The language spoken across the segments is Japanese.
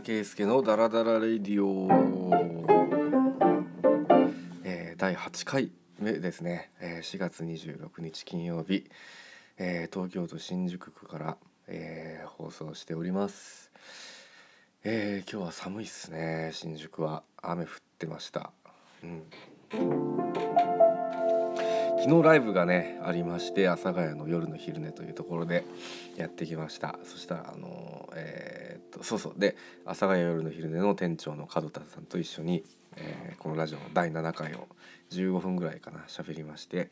田圭佑のダラダラレディオ、えー第8回目ですね、えー4月26日金曜日、えー東京都新宿区から、えー放送しております、えー今日は寒いっすね。新宿は。雨降ってました。うん。昨日ライブがねありまして阿佐ヶ谷の夜の昼寝というところでやってきました。そしたらあのえーそうそう。で阿佐ヶ谷夜の昼寝の店長の門田さんと一緒に、えーこのラジオの第7回を15分ぐらいかな喋りまして。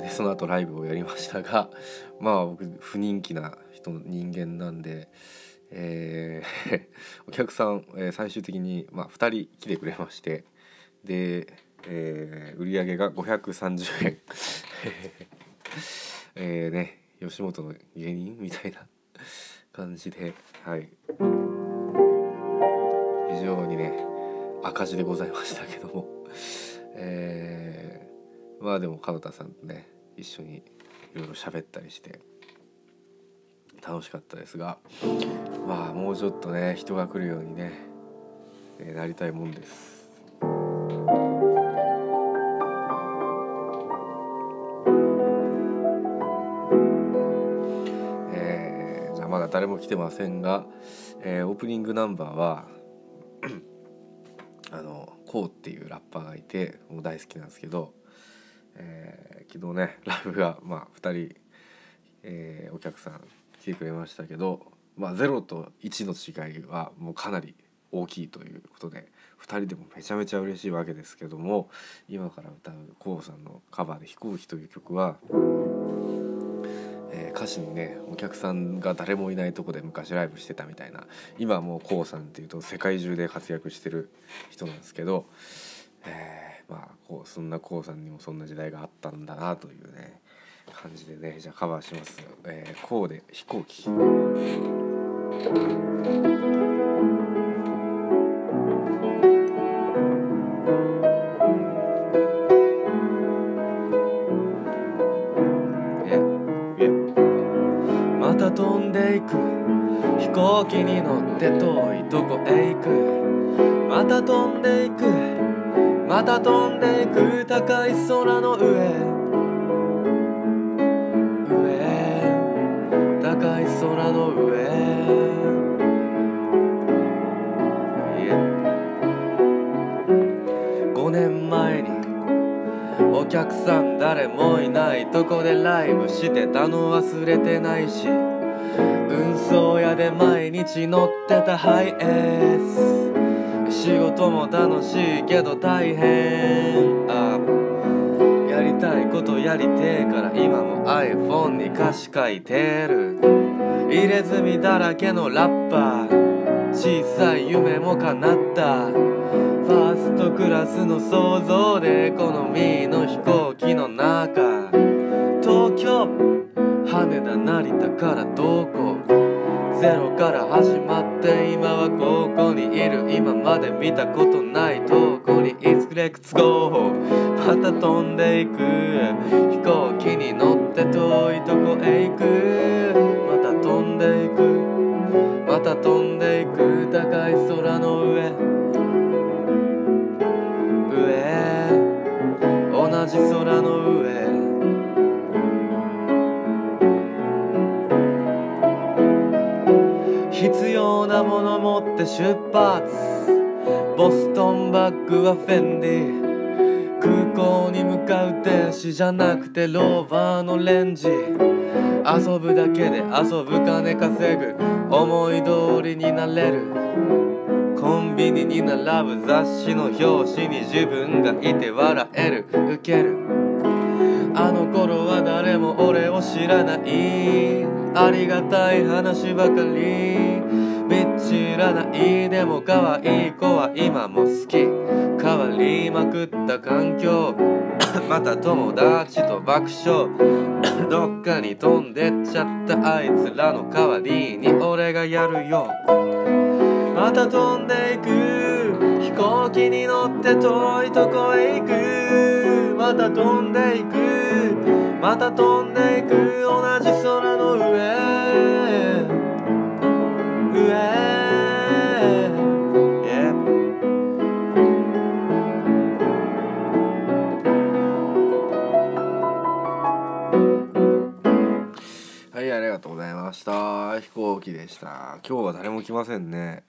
でその後ライブをやりましたがまあ僕不人気な人人間なんで、えー お客さん、えー最終的に、まあ、2人来てくれましてで、えー売り上げが530円。えね吉本の芸人みたいな 感じではい非常にね赤字でございましたけども えーまあでも門田さんとね一緒にいろいろ喋ったりして楽しかったですがまあもうちょっとね人が来るようにね、えなりたいもんです。誰も来てませんが、えーオープニングナンバーは あのコウっていうラッパーがいてもう大好きなんですけど、えー昨日ねライブが、まあ、2人、えーお客さん来てくれましたけど、まあ、0と1の違いはもうかなり大きいということで2人でもめちゃめちゃ嬉しいわけですけども今から歌うコウさんのカバーで「飛行機」という曲は、え歌詞にねお客さんが誰もいないとこで昔ライブしてたみたいな今はもう k o さんっていうと世界中で活躍してる人なんですけど、えーまあこうそんな k o さんにもそんな時代があったんだなというね感じでねじゃあカバーします。えー、こうで飛行機飛行機に乗って遠いとこへ行く。また飛んでいく。また飛んでいく。高い空の上。上。高い空の上。5年前に。お客さん誰もいないとこでライブしてたの忘れてないし。運送屋で毎日乗ってたハイエース。仕事も楽しいけど大変。あやりたいことやりてえから今も iPhone に歌詞書いてる。入れ墨だらけのラッパー。小さい夢も叶った。ファーストクラスの想像で好みの飛行機の中。東京。羽田成田からどこ？ゼロから始まって今はここにいる。今まで見たことないとこにいつレッツゴーまた飛んでいく。飛行機に乗って遠いとこへ行く。また飛んでいく。また飛んでいく。高い空の上。持って出発ボストンバッグはフェンディ空港に向かう天使じゃなくてローバーのレンジ。遊ぶだけで遊ぶ金稼ぐ。思い通りになれる。コンビニに並ぶ雑誌の表紙に自分がいて笑える。ウケる。あの頃は誰も俺を知らない。ありがたい話ばかり。びっちらないでも可愛い子は今も好き。変わりまくった環境。また友達と爆笑。どっかに飛んでっちゃったあいつらの代わりに俺がやるよ。また飛んでいく。飛行機に乗って遠いとこへ行く。また飛んでいく。また飛んでいく。同じ空の上。飛行機でした。今日は誰も来ませんね。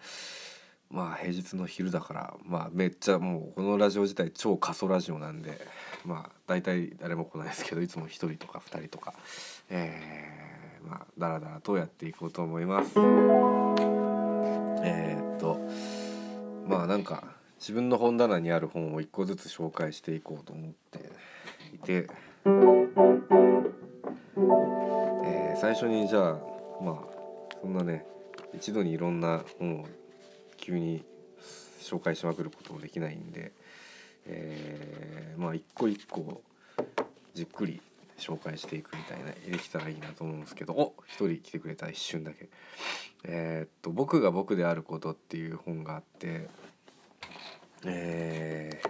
まあ平日の昼だからまあめっちゃもうこのラジオ自体超過疎ラジオなんでまあ大体誰も来ないですけどいつも1人とか2人とか。えー、まあダラダラとやっていこうと思います。えー、っとまあなんか自分の本棚にある本を1個ずつ紹介していこうと思っていて、えー、最初にじゃあまあそんなね一度にいろんな本を急に紹介しまくることもできないんで、えー、まあ一個一個じっくり紹介していくみたいなできたらいいなと思うんですけどお一人来てくれた一瞬だけ。えー、っと「僕が僕であること」っていう本があってえー、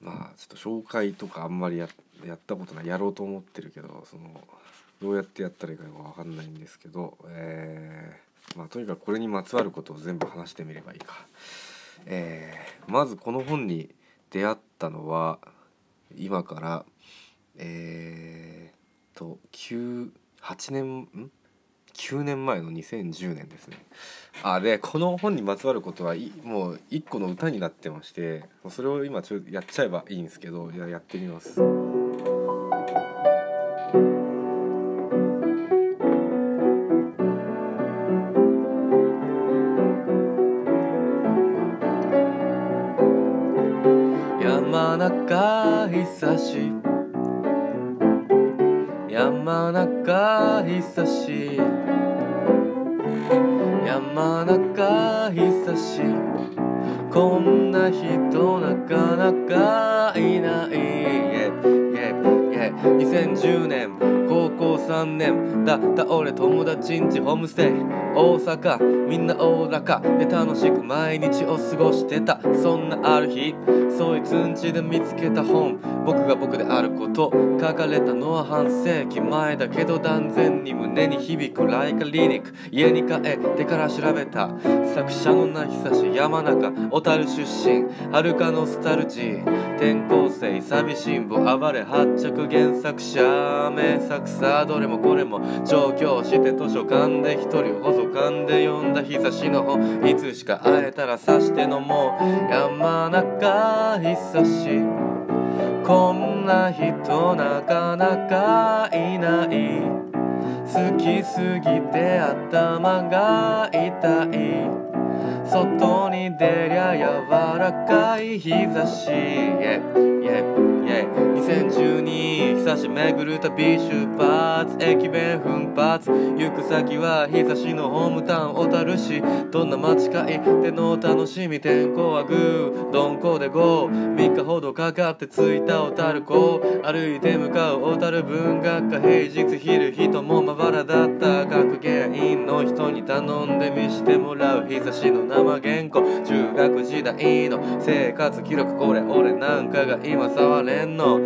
まあちょっと紹介とかあんまりややったことないやろうと思ってるけどそのどうやってやったらいいか分かんないんですけど、えー、まあとにかくこれにまつわることを全部話してみればいいか。えー、まずこの本に出会ったのは今からえー、と98年ん？9年前の2010年ですねあでこの本にまつわることはいもう一個の歌になってましてそれを今ちょやっちゃえばいいんですけどややってみます。山中久しし山中久しこんな人なかなかいない、2010年。3年だった俺友達んちホームステイ。大阪。みんなおおらかで楽しく毎日を過ごしてた。そんなある日そいつんちで見つけた本。僕が僕であること。書かれたのは半世紀前だけど断然に胸に響くライカリリック。家に帰ってから調べた。作者の名久し山中。小樽出身。はるかノスタルジー。転校生寂しんぼ暴れ発着。原作者名作さどれもこれも上京して図書館で一人細勘で読んだ日差しの本いつしか会えたらさして飲もう山中久しこんな人なかなかいない。好きすぎて頭が痛い。外に出りゃ柔らかい日差し。差し巡る旅出発駅弁奮発行く先は日差しのホームタウン小樽市どんな街かいっての楽しみ天候はグー鈍行で GO3 日ほどかかって着いた小樽港。歩いて向かう小樽文学科平日昼人もまばらだった学芸員の人に頼んで見してもらう日差しの生原稿。中学時代の。生活記録これ俺なんかが今触れんの。青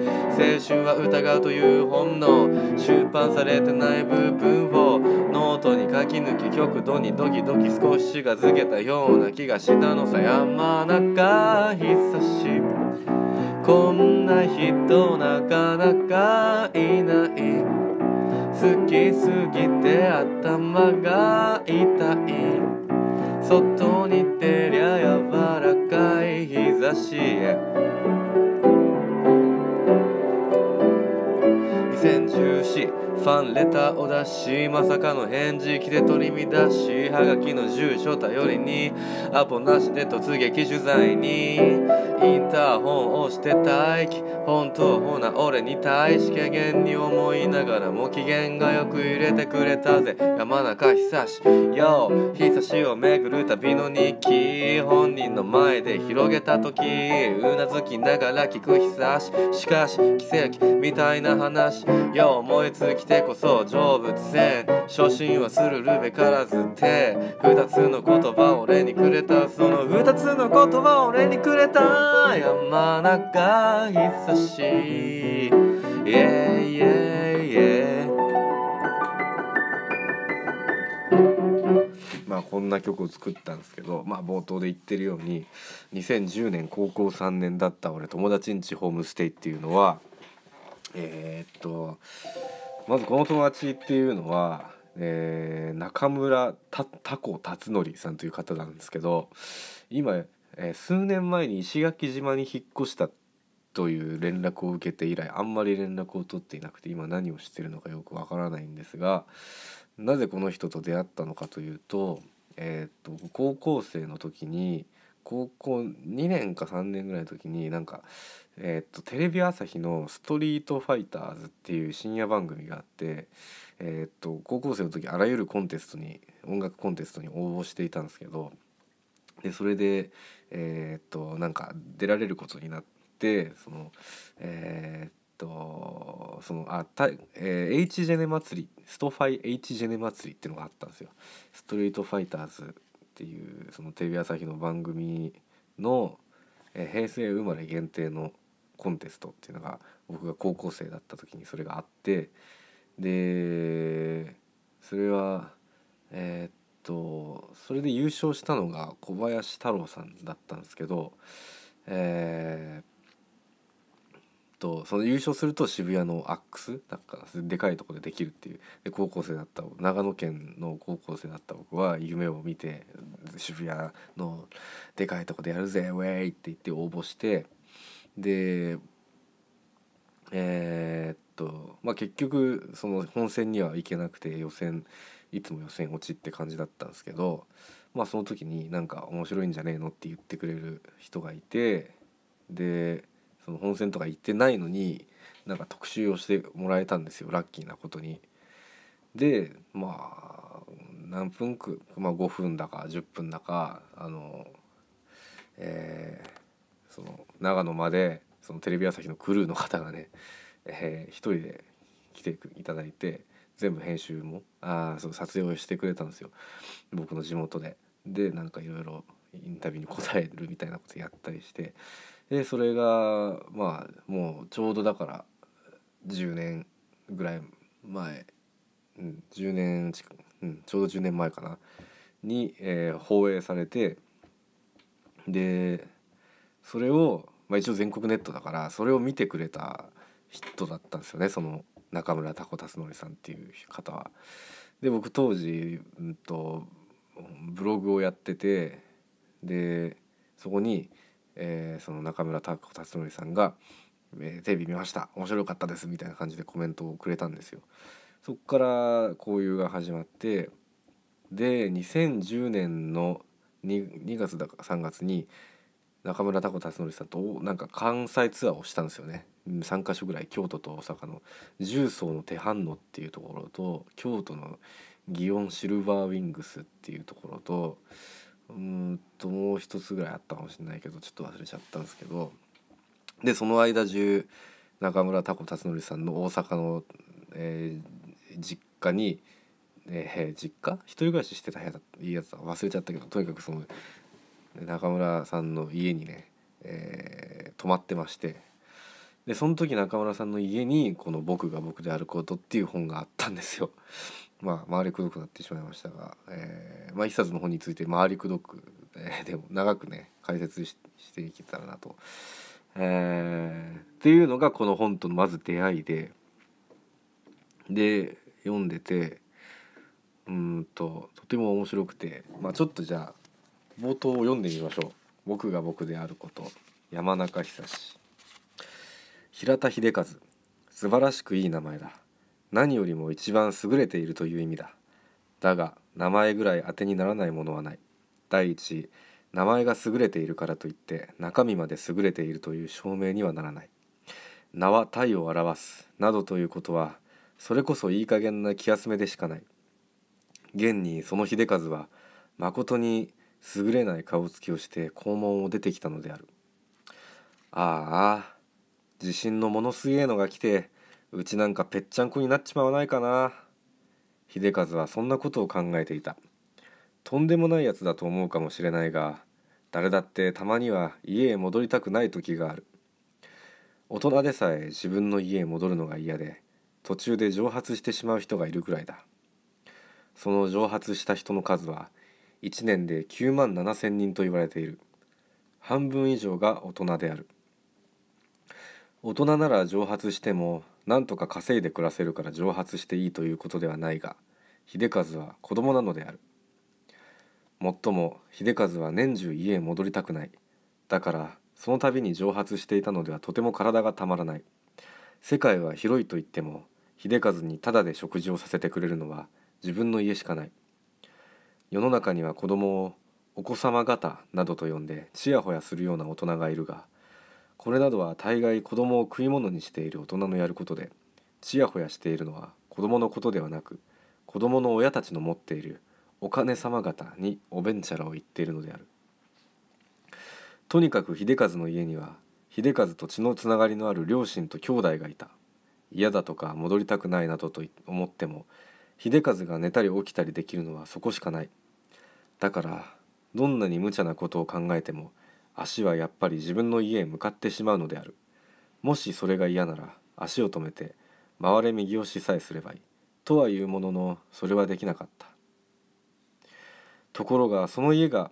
春は疑うという本の出版されてない部分を。ノートに書き抜き極度にドキドキ少しがづけたような気がしたのさ。山中。久し。こんな人なかなかいない。好きすぎて頭が痛い。外に出りゃ柔らかい日差しへ。ファンレターを出しまさかの返事来て取り乱しはがきの住所頼りにアポなしで突撃取材にインターホンをして待機本当ほな俺に対し軽減に思いながらも機嫌がよく入れてくれたぜ。山中久しよ久しを巡る旅の日記本人の前で広げた時うなずきながら聞く久ししかし奇跡みたいな話よ思いつきてこそ成仏せん初心はするるべからずって二つの言葉を俺にくれたその二つの言葉を俺にくれた山中久し Yeah yeah yeah まあこんな曲を作ったんですけどまあ冒頭で言ってるように2010年高校3年だった俺友達んちホームステイっていうのはえー、っとまずこの友達っていうのは、えー、中村たタコ辰則さんという方なんですけど今、えー、数年前に石垣島に引っ越したという連絡を受けて以来あんまり連絡を取っていなくて今何をしてるのかよくわからないんですがなぜこの人と出会ったのかというと,、えーと、高校生の時に高校2年か3年ぐらいの時になんか、えーと、テレビ朝日の「ストリートファイターズ」っていう深夜番組があって、えーと、高校生の時あらゆるコンテストに音楽コンテストに応募していたんですけどでそれで、えー、となんか出られることになってそのえ、っとそのあた、えー、H ジェネ祭りストファイ H ジェネ祭りっていうのがあったんですよ。ストリートファイターズっていうそのテレビ朝日の番組の、えー、平成生まれ限定のコンテストっていうのが僕が高校生だった時にそれがあってでそれはえー、っとそれで優勝したのが小林太郎さんだったんですけどえーとその優勝すると渋谷のアックスだからでかいとこでできるっていう。で高校生だった長野県の高校生だった僕は夢を見て渋谷のでかいとこでやるぜウェイって言って応募してでえー、っとまあ結局その本戦には行けなくて予選いつも予選落ちって感じだったんですけどまあその時になんか面白いんじゃねえのって言ってくれる人がいてでその本戦とか行ってないのになんか特集をしてもらえたんですよラッキーなことに。でまあ何分く、まあ、5分だか10分だかあの、えー、その長野までそのテレビ朝日のクルーの方がね、えー、一人で来ていただいて全部編集もあそう撮影をしてくれたんですよ。僕の地元で。でなんかいろいろインタビューに答えるみたいなことやったりして。でそれがまあもうちょうどだから10年ぐらい前、うん、10年近く、うん、ちょうど10年前かな。に、えー、放映されてでそれを、まあ、一応全国ネットだからそれを見てくれた人だったんですよねその中村タコ辰則さんっていう方は。で僕当時、うんと、ブログをやっててでそこにえー、その中村達則さんが、えー「テレビ見ました面白かったです」みたいな感じでコメントをくれたんですよ。そっから交友が始まってで2010年の 2, 2月だか3月に中村タコ辰則さんとなんか関西ツアーをしたんですよね。3か所ぐらい京都と大阪の重曹の手反応っていうところと京都の祇園シルバーウィングスっていうところとうんともう一つぐらいあったかもしれないけどちょっと忘れちゃったんですけど。でその間中中村タコ辰則さんの大阪の、えー、実家に、えー、実家？一人暮らししてた部屋だいいやつは忘れちゃったけどとにかくその中村さんの家にね、えー、泊まってましてでその時中村さんの家にこの「僕が僕であること」っていう本があったんですよ。まあ回りくどくなってしまいましたが、えー、まあ一冊の本について回りくどく、えー、でも長くね解説していけたらなと。えー、っていうのがこの本とのまず出会いでで読んでてうんととても面白くて、まあ、ちょっとじゃあ冒頭を読んでみましょう「僕が僕であること」山中久志。平田秀和。素晴らしくいい名前だ。何よりも一番優れているという意味だ。だが名前ぐらい当てにならないものはない。第一名前が優れているからといって中身まで優れているという証明にはならない。名は体を表す。などということはそれこそいい加減な気休めでしかない。現にその秀和はまことに優れない顔つきをして肛門を出てきたのである。ああ自信のものすげえのが来てうちなんかぺっちゃんこになっちまわないかな。秀和はそんなことを考えていた。とんでもないやつだと思うかもしれないが誰だってたまには家へ戻りたくない時がある。大人でさえ自分の家へ戻るのが嫌で途中で蒸発してしまう人がいるくらいだ。その蒸発した人の数は1年で9万7千人と言われている。半分以上が大人である。大人なら蒸発してもなんとか稼いで暮らせるから蒸発していいということではないが秀和は子供なのである。もっとも秀和は年中家へ戻りたくない。だからその度に蒸発していたのではとても体がたまらない。世界は広いと言っても秀和にタダで食事をさせてくれるのは自分の家しかない。世の中には子供をお子様方などと呼んでちやほやするような大人がいるがこれなどは大概子供を食い物にしている大人のやることでちやほやしているのは子供のことではなく子供の親たちの持っているお金様方におべんちゃらを言っているのである。とにかく秀和の家には秀和と血のつながりのある両親と兄弟がいた。嫌だとか戻りたくないなどと思っても秀和が寝たり起きたりできるのはそこしかない。だからどんなに無茶なことを考えても足はやっぱり自分の家へ向かってしまうのである。もしそれが嫌なら足を止めて回れ右押しさえすればいい。とはいうもののそれはできなかった。ところがその家が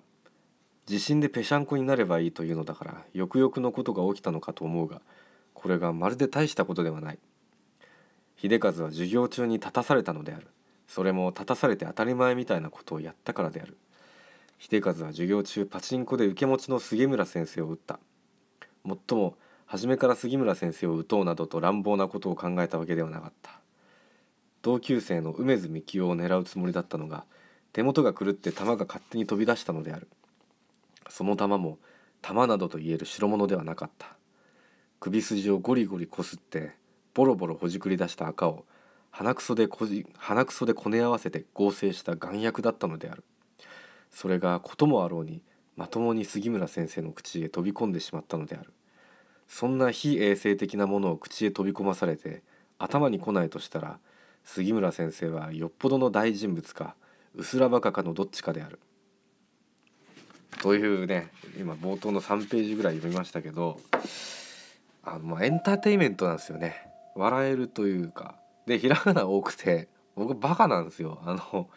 地震でぺしゃんこになればいいというのだからよくよくのことが起きたのかと思うがこれがまるで大したことではない。秀和は授業中に立たされたのである。それも立たされて当たり前みたいなことをやったからである。秀和は授業中パチンコで受け持ちの杉村先生を撃った。もっとも初めから杉村先生を撃とうなどと乱暴なことを考えたわけではなかった。同級生の梅津幹雄を狙うつもりだったのが手元が狂って弾が勝手に飛び出したのである。その弾も弾などと言える代物ではなかった。首筋をゴリゴリこすってボロボロほじくり出した赤を鼻くそでこじ鼻くそでこね合わせて合成した眼薬だったのである。それがこともあろうにまともに杉村先生の口へ飛び込んでしまったのである。そんな非衛生的なものを口へ飛び込まされて頭に来ないとしたら杉村先生はよっぽどの大人物かうすらバカかのどっちかである。というね今冒頭の3ページぐらい読みましたけどあのまあエンターテインメントなんですよね。笑えるというかでひらがな多くて 僕バカなんですよあの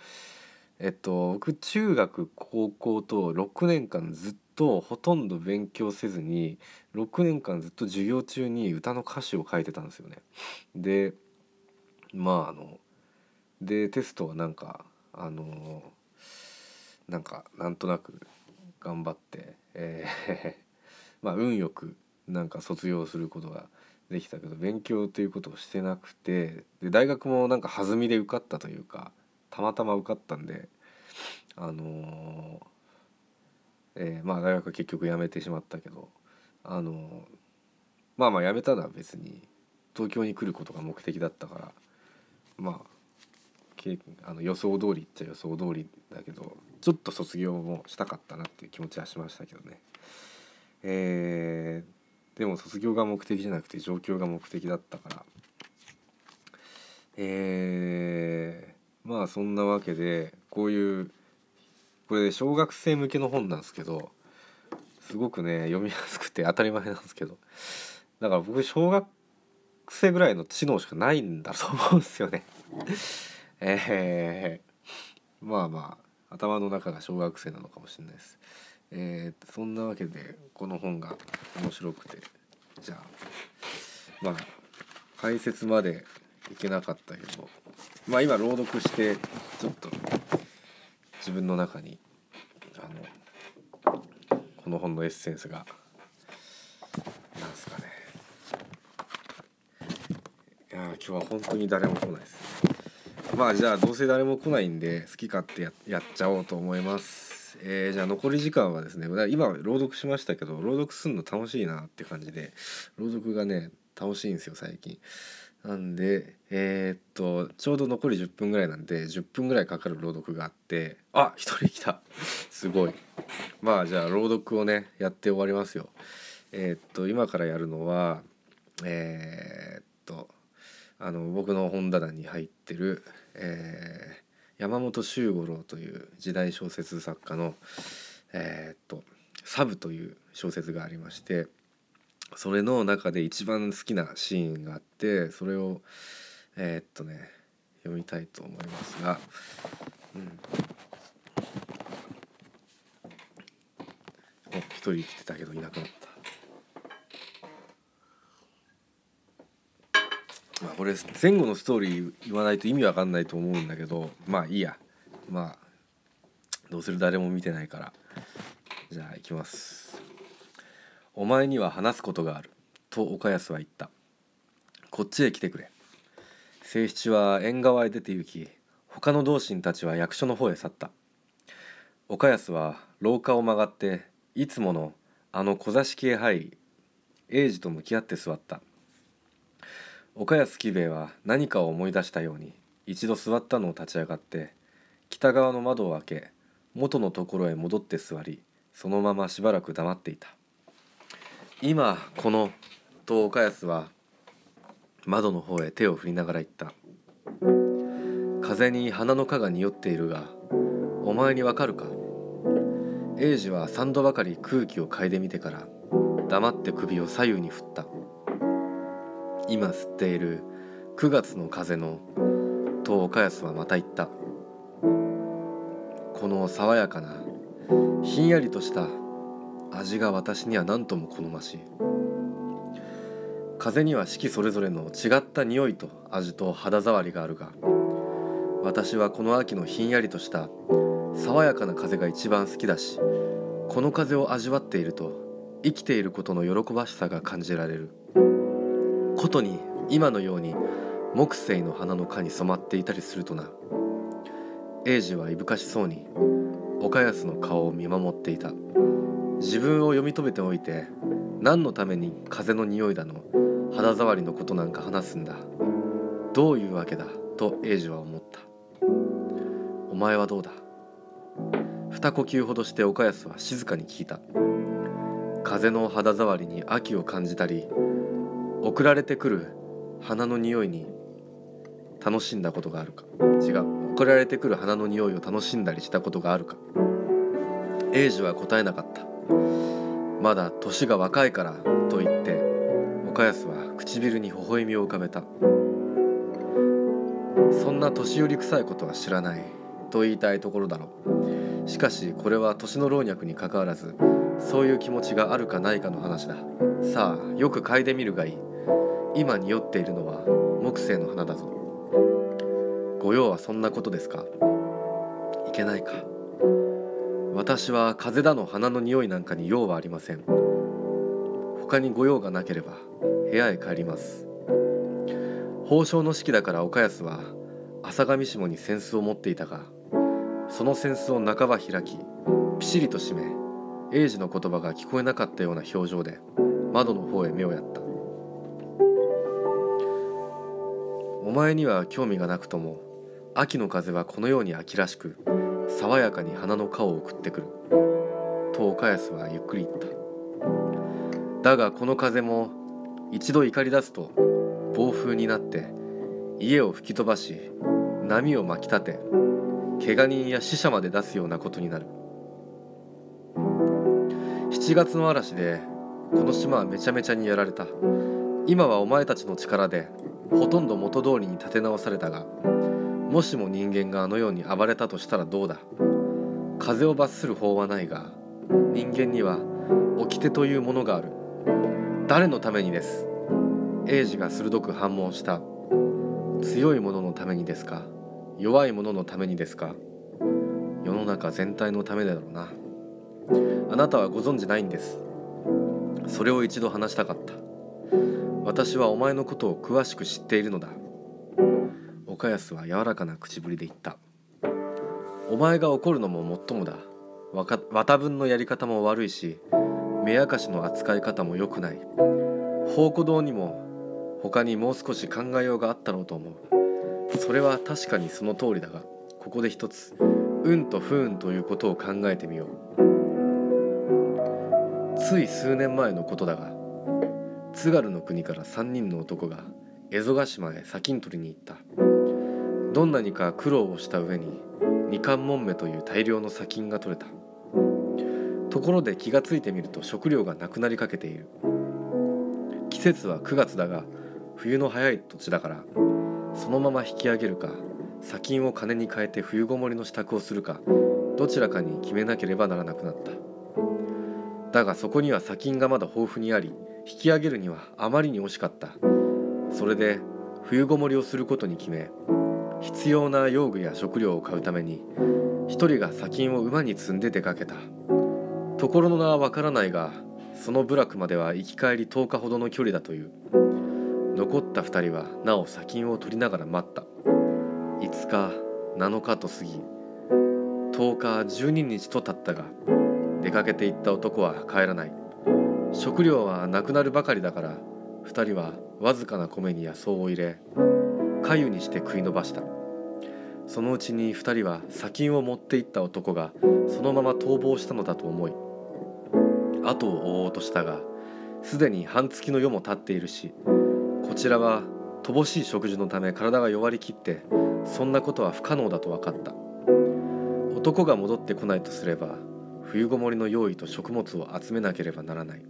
えっと僕中学高校と6年間ずっとほとんど勉強せずに6年間ずっと授業中に歌の歌詞を書いてたんですよね。でまああのでテストはなんかあのなんかなんとなく頑張って、えー まあ運よくなんか卒業することができたけど勉強ということをしてなくてで大学もなんか弾みで受かったというかたまたま受かったんであのー、えー、まあ大学は結局辞めてしまったけどあの、まあまあ辞めたのは別に東京に来ることが目的だったからまああの予想通りっちゃ予想通りだけどちょっと卒業もしたかったなっていう気持ちはしましたけどね。えー、でも卒業が目的じゃなくて状況が目的だったからえー、まあそんなわけでこういうこれ小学生向けの本なんですけどすごくね読みやすくて当たり前なんですけどだから僕小学生ぐらいの知能しかないんだと思うんですよね。えー、まあまあ頭の中が小学生なのかもしれないです。えー、そんなわけでこの本が面白くて。じゃあまあ解説までいけなかったけどまあ今朗読してちょっと自分の中にあのこの本のエッセンスがなんすかね。いや今日は本当に誰も来ないですまあじゃあどうせ誰も来ないんで好き勝手ややっちゃおうと思います。えー、じゃあ残り時間はですね今朗読しましたけど朗読するの楽しいなって感じで朗読がね楽しいんですよ最近。なんでえー、っとちょうど残り10分ぐらいなんで10分ぐらいかかる朗読があってあ一人来た。すごい。まあじゃあ朗読をねやって終わりますよ。えー、っと今からやるのはえー、っとあの僕の本棚に入ってるえー、山本周五郎という時代小説作家のえー、っと「サブ」という小説がありましてそれの中で一番好きなシーンがあってそれをえー、っとね読みたいと思いますが、うん、お一人来てたけどいなくなった。まあこれ前後のストーリー言わないと意味わかんないと思うんだけどまあいいや。まあどうする誰も見てないから。じゃあ行きます。お前には話すことがある。と岡安は言った。こっちへ来てくれ。清七は縁側へ出て行き他の同心たちは役所の方へ去った。岡安は廊下を曲がっていつものあの小座敷へ入り英治と向き合って座った。岡安喜兵衛は何かを思い出したように一度座ったのを立ち上がって北側の窓を開け元のところへ戻って座りそのまましばらく黙っていた。今このと岡安は窓の方へ手を振りながら言った。風に花の花が匂っているがお前にわかるか？英治は三度ばかり空気を嗅いでみてから黙って首を左右に振った。今吸っている9月の風のと岡安はまた言った。この爽やかなひんやりとした味が私には何とも好ましい。風には四季それぞれの違った匂いと味と肌触りがあるが私はこの秋のひんやりとした爽やかな風が一番好きだしこの風を味わっていると生きていることの喜ばしさが感じられる。ことに今のように木星の花の花に染まっていたりするとな。英治はいぶかしそうに岡安の顔を見守っていた。自分を読み止めておいて何のために風の匂いだの肌触りのことなんか話すんだ。どういうわけだと英治は思った。お前はどうだ？二呼吸ほどして岡安は静かに聞いた。風の肌触りに秋を感じたり送られてくる花の匂いに楽しんだことがあるか？違う。送られてくる花の匂いを楽しんだりしたことがあるか？英治は答えなかった。まだ年が若いからと言って岡安は唇に微笑みを浮かべた。そんな年寄り臭いことは知らない。と言いたいところだろう。しかしこれは年の老若にかかわらずそういう気持ちがあるかないかの話だ。さあよく嗅いでみるがいい。今匂っているのは木星の花だぞ。御用はそんなことですか？いけないか。私は風だの花の匂いなんかに用はありません。他に御用がなければ部屋へ帰ります。宝生の式だから岡安は浅上下に扇子を持っていたがその扇子を半ば開きピシリと閉め英治の言葉が聞こえなかったような表情で窓の方へ目をやった。前には興味がなくとも秋の風はこのように秋らしく爽やかに花の顔を送ってくる。と岡安はゆっくり言った。だがこの風も一度怒り出すと暴風になって家を吹き飛ばし波を巻き立て怪我人や死者まで出すようなことになる。7月の嵐でこの島はめちゃめちゃにやられた。今はお前たちの力でほとんど元通りに立て直されたがもしも人間があのように暴れたとしたらどうだ？風を罰する法はないが人間には掟というものがある。誰のためにです？英治が鋭く反問した。強い者のためにですか？弱い者のためにですか？世の中全体のためだろうな。あなたはご存じないんです。それを一度話したかった。私はお前のことを詳しく知っているのだ。岡安は柔らかな口ぶりで言った。お前が怒るのももっともだ。綿分のやり方も悪いし目明かしの扱い方も良くない。宝庫堂にも他にもう少し考えようがあったろうと思う。それは確かにその通りだがここで一つ運と不運ということを考えてみよう。つい数年前のことだが津軽の国から3人の男が蝦夷ヶ島へ砂金取りに行った。どんなにか苦労をした上に二冠門目という大量の砂金が取れた。ところで気がついてみると食料がなくなりかけている。季節は9月だが冬の早い土地だからそのまま引き上げるか砂金を金に変えて冬ごもりの支度をするかどちらかに決めなければならなくなった。だがそこには砂金がまだ豊富にあり引き上げるにはあまりに惜しかった。それで冬ごもりをすることに決め必要な用具や食料を買うために一人が砂金を馬に積んで出かけた。ところの名はわからないがその部落までは行き帰り10日ほどの距離だという。残った2人はなお砂金を取りながら待った。5日7日と過ぎ10日12日と経ったが出かけていった男は帰らない。食料はなくなるばかりだから2人はわずかな米に野草を入れ粥にして食い延ばした。そのうちに2人は砂金を持っていった男がそのまま逃亡したのだと思い後を追おうとしたがすでに半月の夜も経っているしこちらは乏しい食事のため体が弱りきってそんなことは不可能だと分かった。男が戻ってこないとすれば冬ごもりの用意と食物を集めなければならない。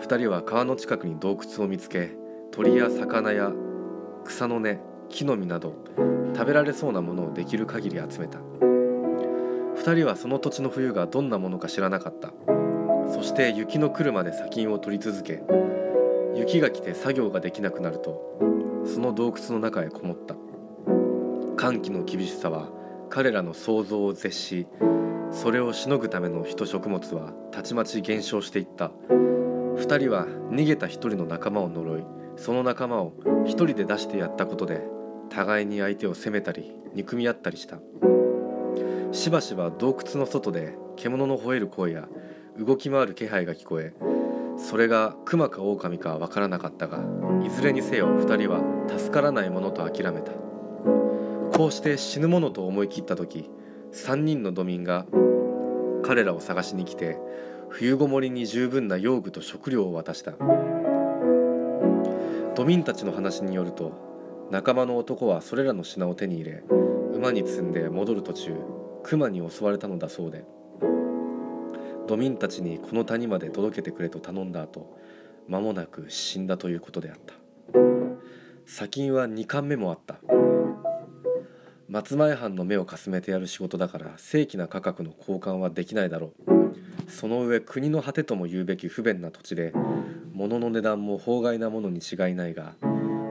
2人は川の近くに洞窟を見つけ鳥や魚や草の根木の実など食べられそうなものをできる限り集めた。2人はその土地の冬がどんなものか知らなかった。そして雪の来るまで砂金を取り続け雪が来て作業ができなくなるとその洞窟の中へこもった。寒気の厳しさは彼らの想像を絶しそれをしのぐための人食物はたちまち減少していった。2人は逃げた1人の仲間を呪いその仲間を1人で出してやったことで互いに相手を責めたり憎み合ったりした。しばしば洞窟の外で獣の吠える声や動き回る気配が聞こえそれが熊か狼かわからなかったがいずれにせよ2人は助からないものと諦めた。こうして死ぬものと思い切った時3人の土民が彼らを探しに来て冬ごもりに十分な用具と食料を渡した。土民たちの話によると仲間の男はそれらの品を手に入れ馬に積んで戻る途中熊に襲われたのだそうで。土民たちにこの谷まで届けてくれと頼んだ後間もなく死んだということであった。砂金は2貫目もあった。松前藩の目をかすめてやる仕事だから正規な価格の交換はできないだろう。その上国の果てとも言うべき不便な土地で物の値段も法外なものに違いないが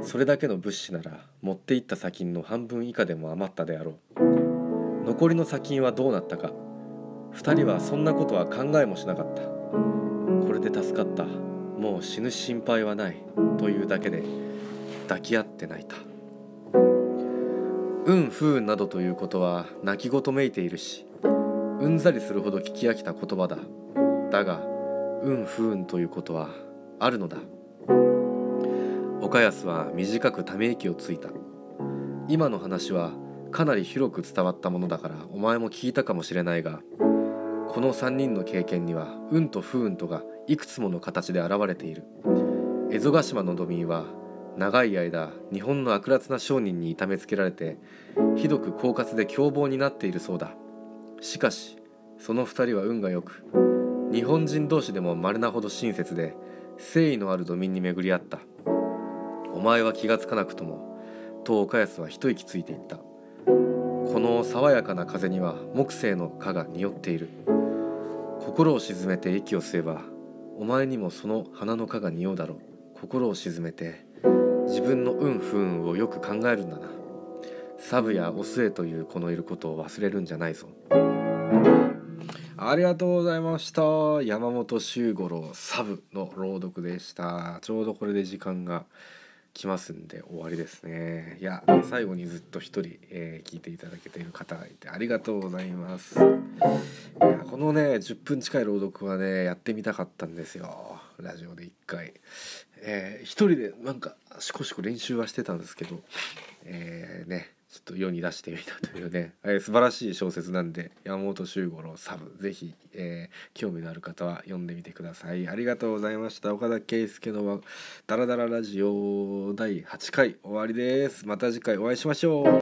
それだけの物資なら持っていった砂金の半分以下でも余ったであろう。残りの砂金はどうなったか。2人はそんなことは考えもしなかった。これで助かった。もう死ぬ心配はない。というだけで抱き合って泣いた。運不運などということは泣き言めいているしうんざりするほど聞き飽きた言葉だ。だが運不運ということはあるのだ。岡安は短くため息をついた。今の話はかなり広く伝わったものだからお前も聞いたかもしれないがこの3人の経験には運と不運とがいくつもの形で現れている。蝦夷ヶ島の土民は長い間日本の悪辣な商人に痛めつけられてひどく狡猾で凶暴になっているそうだ。しかしその2人は運が良く日本人同士でも稀なほど親切で誠意のある土民に巡り合った。お前は気がつかなくともと岡安は一息ついていった。この爽やかな風には木星の蚊が匂っている。心を鎮めて息を吸えばお前にもその花の蚊が匂うだろう。心を鎮めて自分の運不運をよく考えるんだな。サブやオスエという子のいることを忘れるんじゃないぞ。ありがとうございました。山本周五郎サブの朗読でした。ちょうどこれで時間が来ますんで終わりですね。いや最後にずっと一人、えー、聞いていただけている方がいてありがとうございます。いやこのね10分近い朗読はねやってみたかったんですよ。ラジオで1回。えー、一人でなんかしこしこ練習はしてたんですけど、えー、ねちょっと世に出してみたというね、えー、素晴らしい小説なんで山本周五郎サブぜひ、えー、興味のある方は読んでみてください。ありがとうございました。岡田圭佑のダラダララジオ第8回終わりです。また次回お会いしましょう。